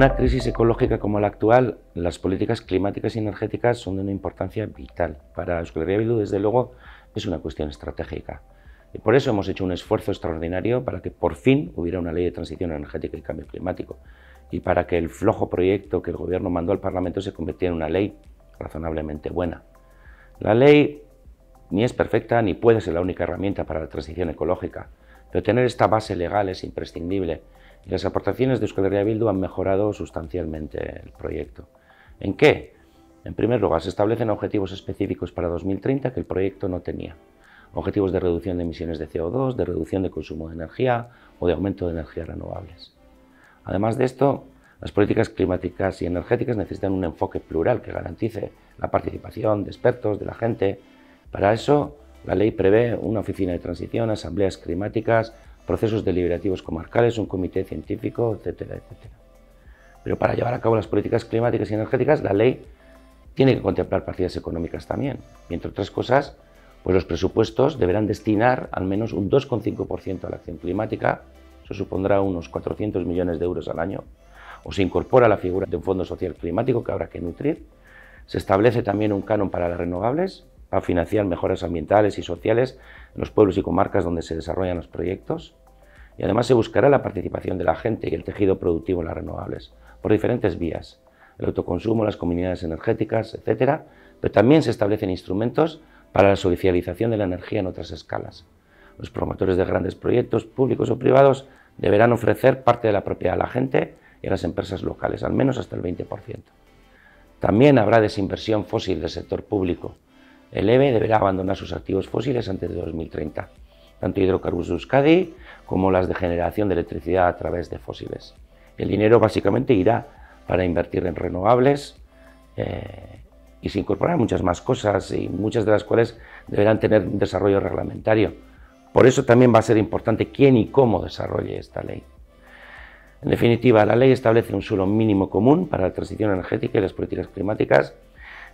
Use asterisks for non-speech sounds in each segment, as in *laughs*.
una crisis ecológica como la actual, las políticas climáticas y energéticas son de una importancia vital. Para Euskal Herria Bildu, desde luego, es una cuestión estratégica. Y por eso hemos hecho un esfuerzo extraordinario para que por fin hubiera una ley de transición energética y cambio climático y para que el flojo proyecto que el Gobierno mandó al Parlamento se convirtiera en una ley razonablemente buena. La ley ni es perfecta ni puede ser la única herramienta para la transición ecológica, pero tener esta base legal es imprescindible las aportaciones de Euskal Herria Bildu han mejorado sustancialmente el proyecto. ¿En qué? En primer lugar, se establecen objetivos específicos para 2030 que el proyecto no tenía. Objetivos de reducción de emisiones de CO2, de reducción de consumo de energía o de aumento de energías renovables. Además de esto, las políticas climáticas y energéticas necesitan un enfoque plural que garantice la participación de expertos, de la gente. Para eso, la ley prevé una oficina de transición, asambleas climáticas, procesos deliberativos comarcales, un comité científico, etcétera, etcétera. Pero para llevar a cabo las políticas climáticas y energéticas, la ley tiene que contemplar partidas económicas también. Y entre otras cosas, pues los presupuestos deberán destinar al menos un 2,5% a la acción climática, eso supondrá unos 400 millones de euros al año, o se incorpora la figura de un fondo social climático que habrá que nutrir, se establece también un canon para las renovables, para financiar mejoras ambientales y sociales en los pueblos y comarcas donde se desarrollan los proyectos, y además se buscará la participación de la gente y el tejido productivo en las renovables, por diferentes vías, el autoconsumo, las comunidades energéticas, etc., pero también se establecen instrumentos para la socialización de la energía en otras escalas. Los promotores de grandes proyectos públicos o privados deberán ofrecer parte de la propiedad a la gente y a las empresas locales, al menos hasta el 20%. También habrá desinversión fósil del sector público. El EVE deberá abandonar sus activos fósiles antes de 2030, tanto hidrocarburos de Euskadi como las de generación de electricidad a través de fósiles. El dinero básicamente irá para invertir en renovables eh, y se incorporarán muchas más cosas y muchas de las cuales deberán tener un desarrollo reglamentario. Por eso también va a ser importante quién y cómo desarrolle esta ley. En definitiva, la ley establece un suelo mínimo común para la transición energética y las políticas climáticas.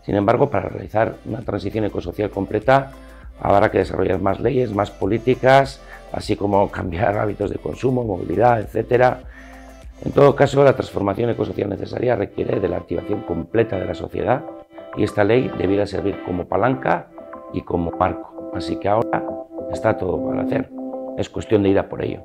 Sin embargo, para realizar una transición ecosocial completa, habrá que desarrollar más leyes, más políticas, así como *laughs* cambiar hábitos de consumo, movilidad, etc. En todo caso, la transformación ecosocial necesaria requiere de la activación completa de la sociedad y esta ley debiera servir como palanca y como marco. Así que ahora está todo para hacer. Es cuestión de ir a por ello.